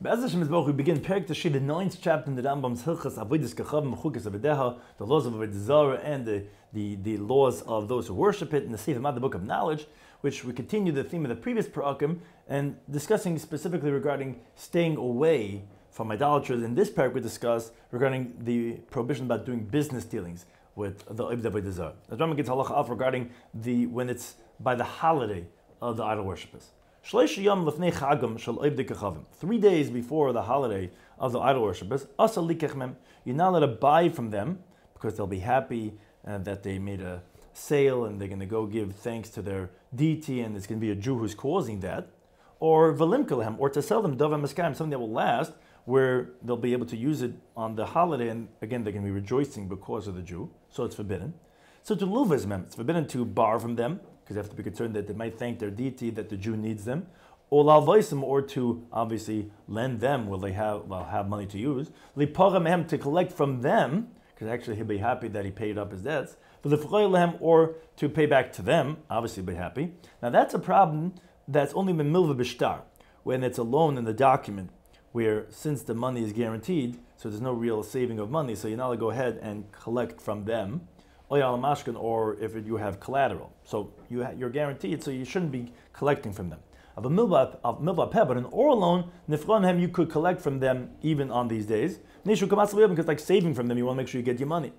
Be'ez Hashem Yisborach, we begin Perik Tashi, the ninth chapter in the Rambam's Hilchos Avodas Kochavim Chukis Avedeha, the laws of Avodah Zarah and the, the, the laws of those who worship it in the Sefer Mad, the Book of Knowledge, which we continue the theme of the previous Parakim and discussing specifically regarding staying away from idolaters. In this parak we discuss regarding the prohibition about doing business dealings with the Ibn Avodah Zarah. The Rambam gets halacha off regarding the when it's by the holiday of the idol worshippers. Three days before the holiday of the idol worshippers, you're not allowed to buy from them because they'll be happy uh, that they made a sale and they're going to go give thanks to their deity and it's going to be a Jew who's causing that. Or velimkalehem, or to sell them davam maskayim, something that will last, where they'll be able to use it on the holiday and again they're going to be rejoicing because of the Jew, so it's forbidden. So to luvazmem, it's forbidden to borrow from them, because they have to be concerned that they might thank their deity that the Jew needs them, or to obviously lend them will they have well, have money to use. to collect from them, because actually he'll be happy that he paid up his debts. Or to pay back to them, obviously be happy. Now that's a problem that's only the milva bishtar, when it's a loan in the document, where since the money is guaranteed, so there's no real saving of money, so you're not to go ahead and collect from them or if you have collateral. So you you're guaranteed, so you shouldn't be collecting from them. Of a milva peh, but an oral loan, nifronhem, you could collect from them even on these days. Because like saving from them, you want to make sure you get your money.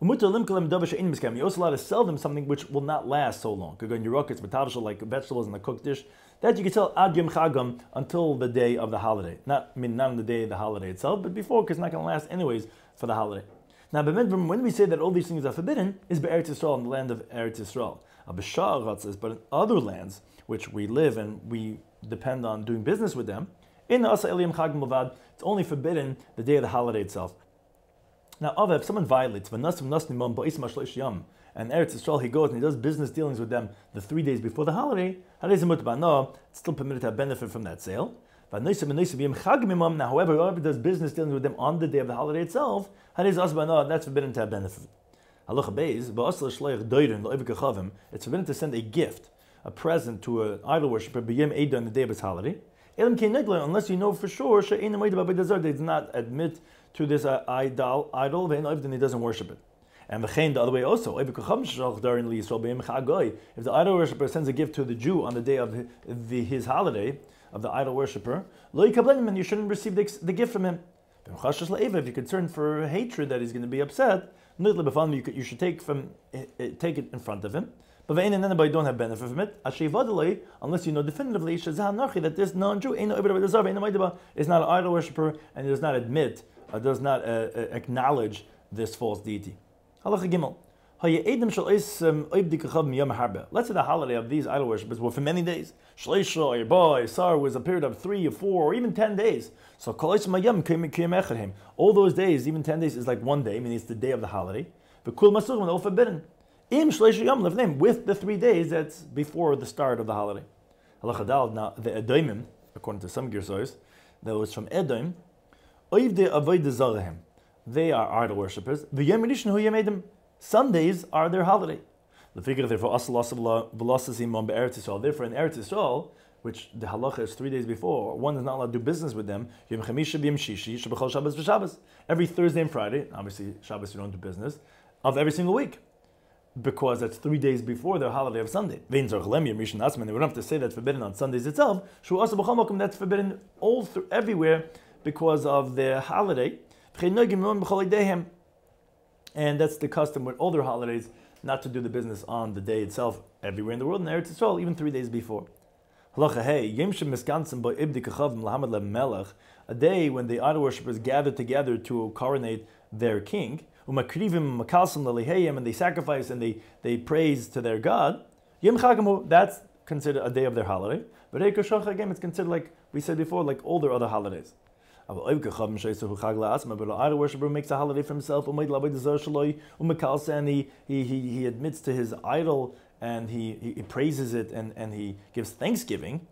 You're also allowed to sell them something which will not last so long. Could go in your rockets, like vegetables in a cooked dish. That you can sell ad yom chagam until the day of the holiday. Not I mean not on the day of the holiday itself, but before, because it's not going to last anyways for the holiday. Now, when we say that all these things are forbidden, is Eretz Yisrael, in the land of Eretz Yisrael. says, but in other lands, which we live and we depend on doing business with them, in the Asa Eliyam Chag Mavad, it's only forbidden the day of the holiday itself. Now, if someone violates, and Eretz Yisrael, he goes and he does business dealings with them the three days before the holiday, it's still permitted to have benefit from that sale. Now, however, whoever does business dealing with them on the day of the holiday itself, that's forbidden to have benefit. It's forbidden to send a gift, a present to an idol worshiper on the day of his holiday. Unless you know for sure they does not admit to this uh, idol, idol, then he doesn't worship it. And the other way also. If the idol worshiper sends a gift to the Jew on the day of his holiday, of the idol worshipper, lo and you shouldn't receive the, the gift from him. If you're concerned for hatred that he's going to be upset, you, you should take from eh, eh, take it in front of him. But anybody don't have benefit from it. Unless you know definitively that this non-Jew is not an idol worshipper and does not admit, does not uh, uh, acknowledge this false deity. Halacha Gimel. Um, Let's say the holiday of these idol worshippers were for many days. Shleisha or boy, Sar was a period of three or four or even ten days. So all those days, even ten days, is like one day, meaning it's the day of the holiday. But kul masuch all forbidden. Im shleisha with the three days that's before the start of the holiday. Now the Edomim, according to some Girsos, that was from Edom. They are idol worshippers. The Yom Rishon who made them Sundays are their holiday. The figure therefore Therefore, in Eretz Yisrael, which the halacha is three days before, one is not allowed to do business with them. Every Thursday and Friday, obviously Shabbos you don't do business, of every single week. Because that's three days before their holiday of Sunday. They would have to say that's forbidden on Sundays itself. That's forbidden all through everywhere because of their holiday and that's the custom with their holidays, not to do the business on the day itself everywhere in the world, in Eretz Yisrael, even three days before. A day when the idol worshippers gather together to coronate their king, and they sacrifice and they, they praise to their God, that's considered a day of their holiday. But again, it's considered like we said before, like all their other holidays. But the idol worshiper makes a holiday for himself, and he, he, he admits to his idol and he, he, praises it and, and he gives thanksgiving.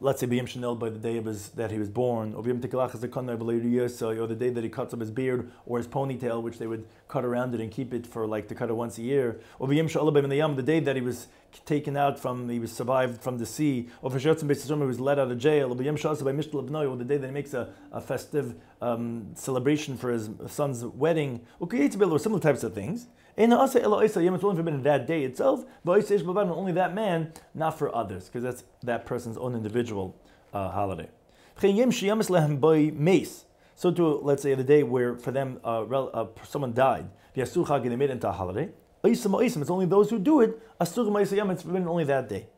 Let's say B'yim Chanel by the day of his, that he was born, or or the day that he cuts up his beard or his ponytail, which they would cut around it and keep it for like to cut it once a year, or B'yim Shalabim the day that he was taken out from, he was survived from the sea, or for Shetzim Beis he was let out of jail, or Shalasa by or the day that he makes a, a festive um, celebration for his son's wedding, or similar types of things. In the Asa Elo Isa, Yom only forbidden that day itself, but only that man, not for others, because that's that person's own individual uh, holiday. So to let's say the day where for them uh, uh, someone died, the they made into a holiday. It's only those who do it. It's forbidden only that day.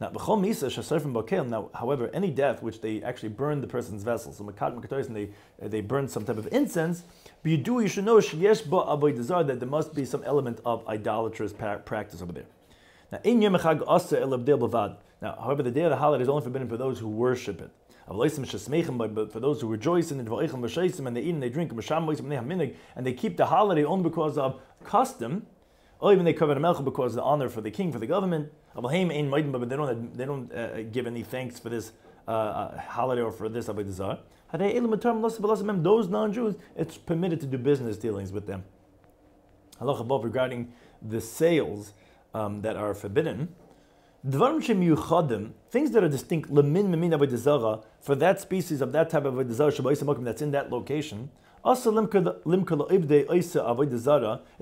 Now, now, however, any death which they actually burn the person's vessel, so and they uh, they burn some type of incense, but you do you should know that there must be some element of idolatrous practice over there. Now, in they have now, however, the day of the holiday is only forbidden for those who worship it. But for those who rejoice in it, and they eat and they drink, and they keep the holiday only because of custom, or even they cover the melech because the honor for the king, for the government. But they don't, they don't uh, give any thanks for this uh, uh holiday or for this avodah Those non-Jews, it's permitted to do business dealings with them. Halacha above regarding the sales um, that are forbidden. Things that are distinct for that species of that type of avodah that's in that location. It's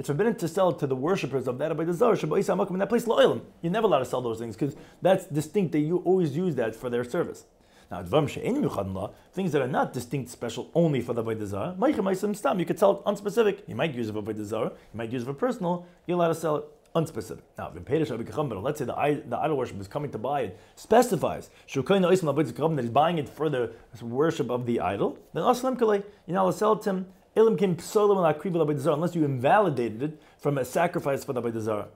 forbidden to sell to the worshippers of that Avodah Zarah, in that place, You're never allowed to sell those things because that's distinct, that you always use that for their service. Now, things that are not distinct, special only for the Avodah Zarah, you could sell it unspecific. You might use it for Avodah Zarah, you might use it for personal, you're allowed to sell it unspecific. Now, let's say the, the idol worship is coming to buy it, specifies that he's buying it for the worship of the idol, then unless you invalidated it from a sacrifice for the Avodah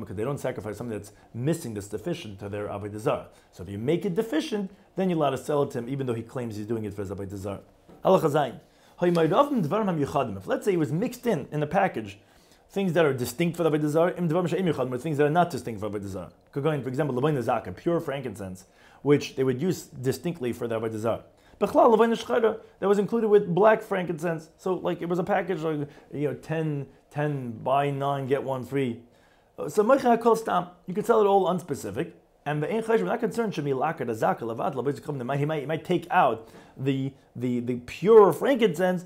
because they don't sacrifice something that's missing, that's deficient to their Avodah So if you make it deficient, then you're allowed to sell it to him, even though he claims he's doing it for his Avodah If let's say it was mixed in in the package things that are distinct for the Avodah Zarah, things that are not distinct for Avodah Zarah. For example, Levine Zaka, pure frankincense, which they would use distinctly for the Avodah Zarah. Bechlal Levine Shchara, that was included with black frankincense. So, like, it was a package, like, you know, 10, 10 buy 9, get one free. Uh, so, Meicha HaKol Stam, you could sell it all unspecific. And the Ein not concerned, should be Lakar, the Zaka, Levad, he might, he might take out the, the, the pure frankincense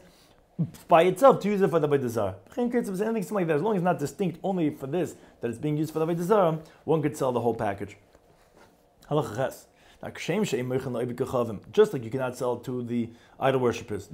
by itself to use it for the Avodah Zarah. Anything like that, as long as it's not distinct only for this, that it's being used for the Avodah one could sell the whole package. Just like you cannot sell to the idol worshippers,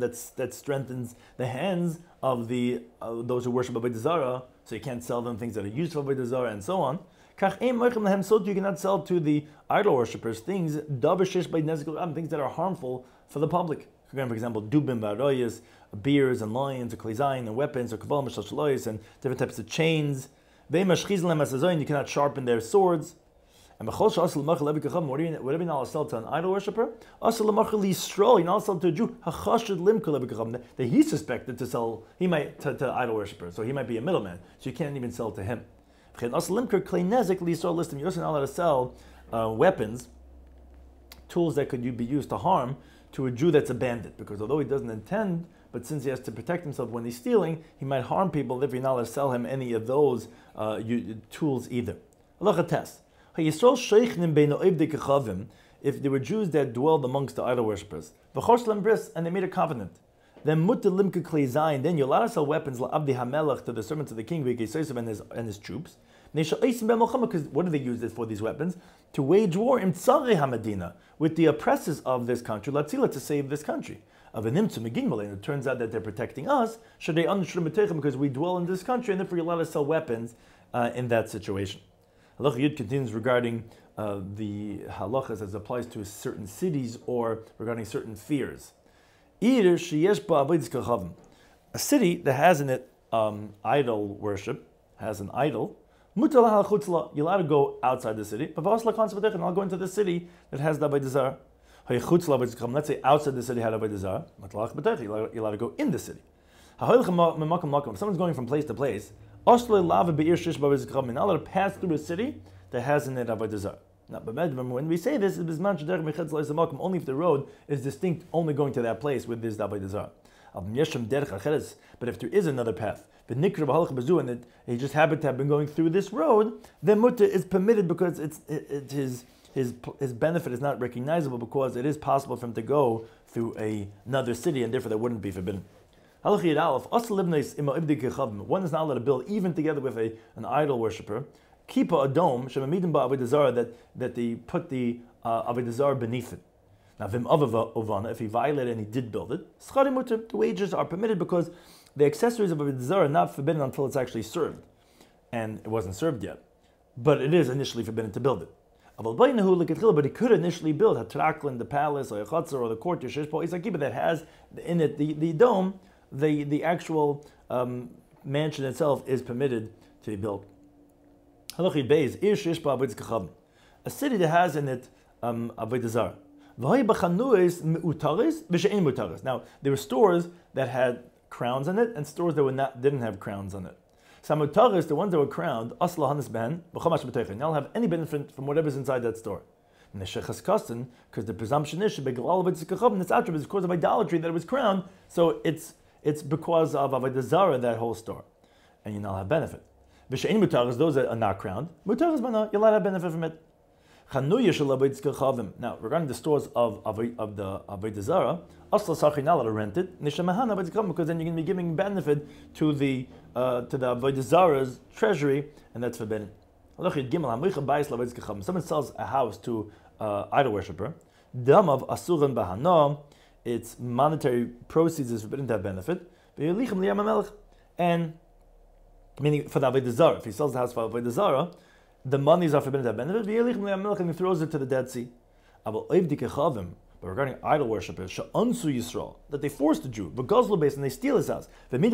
that, that strengthens the hands of the uh, those who worship Avodah Zarah, so you can't sell them things that are used for Avodah Zarah and so on. So you cannot sell to the idol worshippers things, things that are harmful for the public for example, dubim ba'aroyas, beers and lions, or klizayin and weapons, or kaval mashaloyas and different types of chains. You cannot sharpen their swords. And whatever you're not sell to an idol worshiper, you're not sell to a Jew, that he suspected to sell, he might to, to idol worshiper, so he might be a middleman, so you can't even sell to him. You're also not allowed to sell uh, weapons, tools that could be used to harm, to a Jew that's a bandit, because although he doesn't intend, but since he has to protect himself when he's stealing, he might harm people if you're not allowed to sell him any of those uh, tools either. Allah test. If there were Jews that dwelled amongst the idol worshippers, and they made a covenant, then then you're allowed to sell weapons to the servants of the king and his, and his troops. Because what do they use this for these weapons? To wage war in Hamadina with the oppressors of this country, Latzila to save this country. Of an and it turns out that they're protecting us, should they because we dwell in this country and therefore you're allowed to sell weapons uh, in that situation. Halach Yud continues regarding uh, the halachas as applies to certain cities or regarding certain fears. A city that has in it um, idol worship, has an idol, you're allowed to go outside the city, but and I'll go into the city that has the Avodah Let's say outside the city had Avodah Zarah, you're allowed to go in the city. If someone's going from place to place, not allowed to pass through a city that has in it zarah. Now, remember, when we say this, it's only if the road is distinct, only going to that place with this avodah zarah. But if there is another path, and it, he just happened to have been going through this road, then mutter is permitted because it's it, it, his his his benefit is not recognizable because it is possible for him to go through a, another city, and therefore that wouldn't be forbidden. One is not allowed to build even together with a, an idol worshipper. Keep a dome, that that they put the uh, avodah beneath it. Now, vim avavavavavavana, if he violated and he did build it, the wages are permitted because the accessories of a are not forbidden until it's actually served. And it wasn't served yet. But it is initially forbidden to build it. But he could initially build a traklin, the palace, or a chatzar, or the court, but that has in it the, the dome, the, the actual um, mansion itself is permitted to be built. A city that has in it um, avodah now, there were stores that had crowns on it and stores that were not, didn't have crowns on it. Samutaris, the ones that were crowned, asla hanis ben, they'll have any benefit from whatever's inside that store. Because the presumption is it's because of idolatry that it was crowned, so it's it's because of avodah zara that whole store, and you now have benefit. V'shein mutaris, those that are not crowned, mutaris bana, you'll have benefit from it. Now, regarding the stores of, of, of the Avodah Zarah, Asla Sachin to rent it, Nishamahana because then you're going to be giving benefit to the uh, to the Avodah Zarah's treasury, and that's forbidden. Someone sells a house to uh, idol worshipper, Dam of Asuran its monetary proceeds is forbidden to have benefit, and meaning for the Avodah Zarah, if he sells the house for Avodah Zarah, the money monies are forbidden to benefit, and he throws it to the Dead Sea. But regarding idol worshippers, Yisrael, that they force the Jew, the Goslo base, and they steal his house. Meet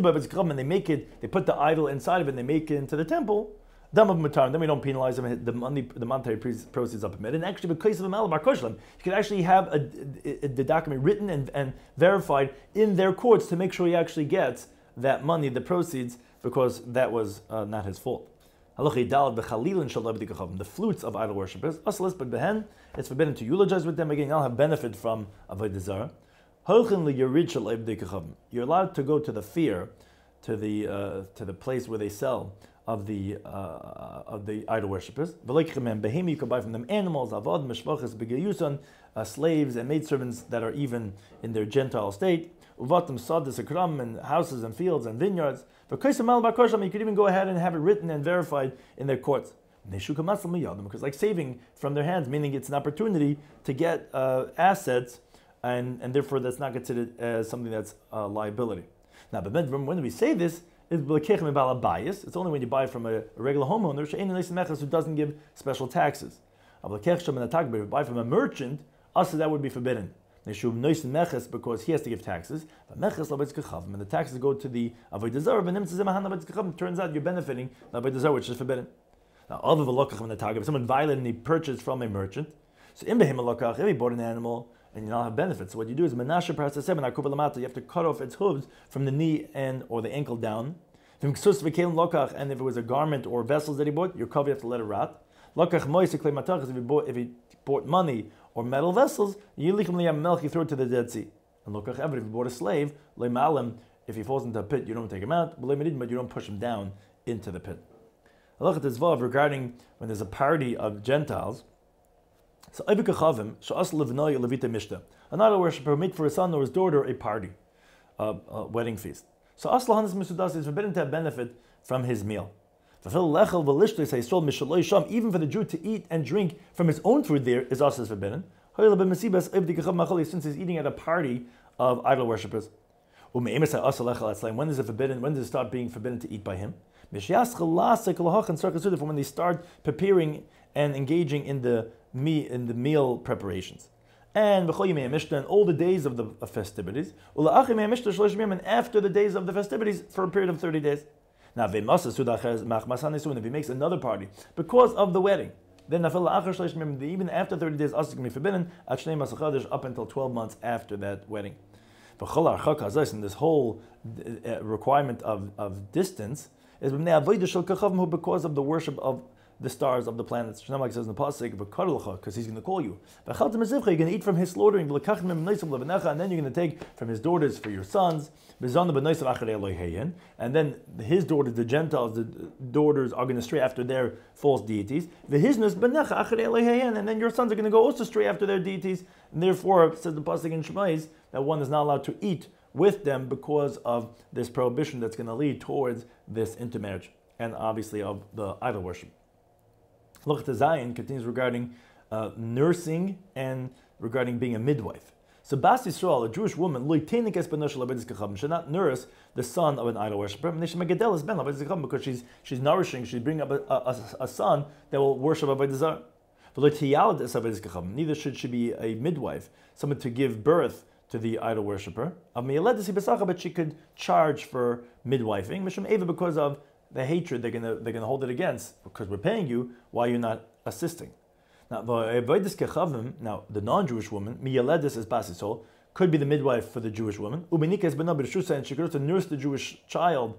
and they make it, they put the idol inside of it, and they make it into the temple. Of then we don't penalize them. The money, the monetary proceeds are permitted. And actually, because of the Malabar Kushlam, you could actually have a, a, a, the document written and, and verified in their courts to make sure he actually gets that money, the proceeds, because that was uh, not his fault. The flutes of idol worshippers, but behen, it's forbidden to eulogize with them. Again, I'll have benefit from avodah zarah. You're allowed to go to the fair, to the uh, to the place where they sell of the uh, of the idol worshippers. You can buy from them animals, avad, mishpachas, uh, slaves and maidservants that are even in their Gentile state. Uvatim sadis akram and houses and fields and vineyards. For you could even go ahead and have it written and verified in their courts. Because like saving from their hands, meaning it's an opportunity to get uh, assets, and, and therefore that's not considered as something that's a liability. Now, but when we say this, it's bias. It's only when you buy from a, regular homeowner who doesn't give special taxes. If you buy from a merchant, also that would be forbidden. Because he has to give taxes. But meches and the taxes go to the avodah kechavim. Turns out you're benefiting the avodah which is forbidden. Now, other the lokach in the tag, if someone violated and he purchased from a merchant, so in behim lokach, if he bought an animal and you now have benefits, so what you do is menashe parasasem and akubalamata. You have to cut off its hooves from the knee and or the ankle down. And if it was a garment or vessels that he bought, your cover you have to let it rot. Lokach moise if he bought if he bought money or metal vessels, yilichem liyam you throw it to the Dead Sea. And look, if you bought a slave, lemalim, if he falls into a pit, you don't take him out, but you don't push him down into the pit. Halachat Zvav regarding when there's a party of Gentiles. So Evikachavim, Sha'as Levnoy Levita Mishta. Another worshiper make for his son or his daughter a party, a, a wedding feast. So Aslahanis Misudas is forbidden to have benefit from his meal. Even for the Jew to eat and drink from his own food there is also forbidden. Since he's eating at a party of idol worshippers. When is it forbidden? When does it start being forbidden to eat by him? For when they start preparing and engaging in the in the meal preparations. And all the days of the festivities. And after the days of the festivities for a period of 30 days. Now, if he makes another party because of the wedding, then even after 30 days, asik can be forbidden up until 12 months after that wedding. And this whole uh, requirement of, of distance is because of the worship of the stars of the planets. Like says in the pasuk, because he's going to call you. You're going to eat from his slaughtering, and then you're going to take from his daughters for your sons. And then his daughters, the Gentiles, the daughters are going to stray after their false deities. And then your sons are going to go also stray after their deities. And therefore, says the pasuk in Shemais, that one is not allowed to eat with them because of this prohibition that's going to lead towards this intermarriage and obviously of the idol worship. The Zion continues regarding uh, nursing and regarding being a midwife. So Bas Yisrael, a Jewish woman, should not nurse the son of an idol worshiper because she's she's nourishing, she's bringing up a, a, a son that will worship Avodah Neither should she be a midwife, someone to give birth to the idol worshiper. But she could charge for midwifing, because of the hatred they're gonna they're gonna hold it against because we're paying you while you're not assisting. Now the eh, now the non-Jewish woman miyaledis is basisol could be the midwife for the Jewish woman. Ubenika is and she could also nurse the Jewish child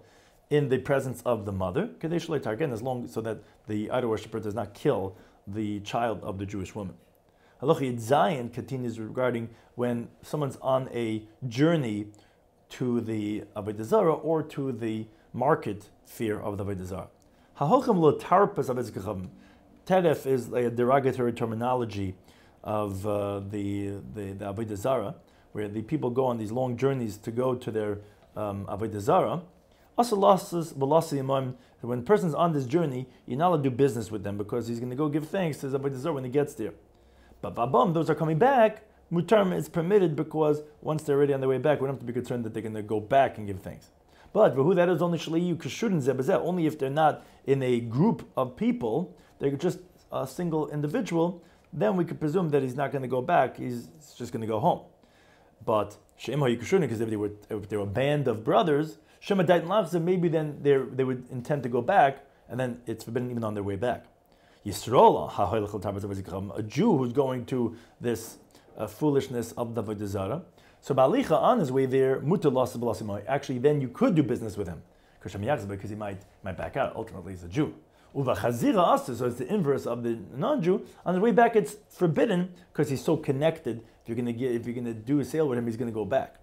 in the presence of the mother. Again, as long so that the idol worshiper does not kill the child of the Jewish woman. Halachid Zion continues regarding when someone's on a journey to the Avodah or to the market fear of the Avodah. Hahochem lo tarpas Teref is a derogatory terminology of uh, the, the, the Avodah Zarah, where the people go on these long journeys to go to their um, Avodah Zarah. When a person's on this journey, you're not allowed to do business with them because he's going to go give thanks to the Avodah Zarah when he gets there. But babam, those are coming back, mutarm is permitted because once they're already on their way back, we don't have to be concerned that they're going to go back and give thanks. But who that is only shleiyu kashudin zebazeh, only if they're not in a group of people, they're just a single individual, then we could presume that he's not going to go back, he's just going to go home. But Shema Yikushuni, because if they were if they were a band of brothers, Shema Dait maybe then they they would intend to go back, and then it's forbidden even on their way back. Yisroel, a Jew who's going to this uh, foolishness of the Avodah So Balicha on his way there, actually then you could do business with him. Because he might, might back out. Ultimately, he's a Jew. Uva so it's the inverse of the non-Jew. On the way back, it's forbidden because he's so connected. If you're going to get, if you're to do a sale with him, he's going to go back.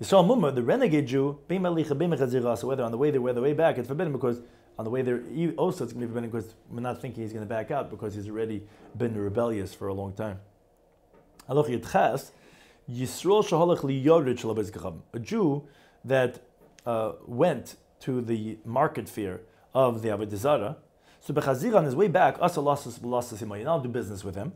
Yisrael Mumma, the renegade Jew, so whether on the way there, whether the way back, it's forbidden because on the way there, also it's going to be forbidden because we're not thinking he's going to back out because he's already been rebellious for a long time. A Jew that uh, went to the market fair of the Avodah so Bechazir on his way back, you're not do business with him.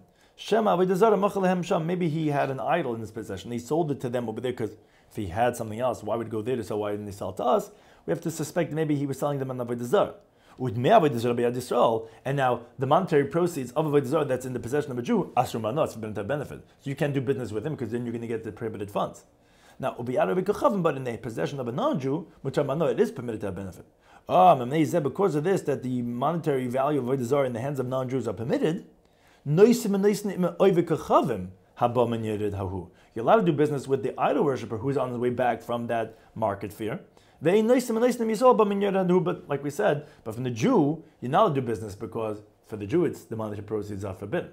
Lehem sham. Maybe he had an idol in his possession. He sold it to them over there because if he had something else, why would he go there to sell? Why didn't he sell to us? we have to suspect maybe he was selling them on Avodah. And now the monetary proceeds of Avodah Zarah that's in the possession of a Jew, Asr to benefit. So you can't do business with him because then you're going to get the prohibited funds. Now, but in the possession of a non-Jew, it is permitted to have benefit. Ah, because of this, that the monetary value of Avodah in the hands of non-Jews are permitted, you're allowed to do business with the idol worshiper who's on his way back from that market fair. But like we said, but from the Jew, allowed to do business because for the Jew, it's the monetary proceeds are forbidden.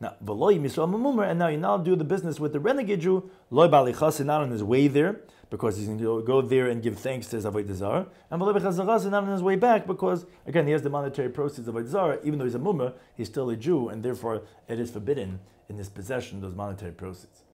Now, and now you now do the business with the renegade Jew, loy bali not on his way there, because he's going to go there and give thanks to his avodah zarah, and loy not on his way back because again he has the monetary proceeds of avodah zarah. Even though he's a mummer, he's still a Jew, and therefore it is forbidden in his possession those monetary proceeds.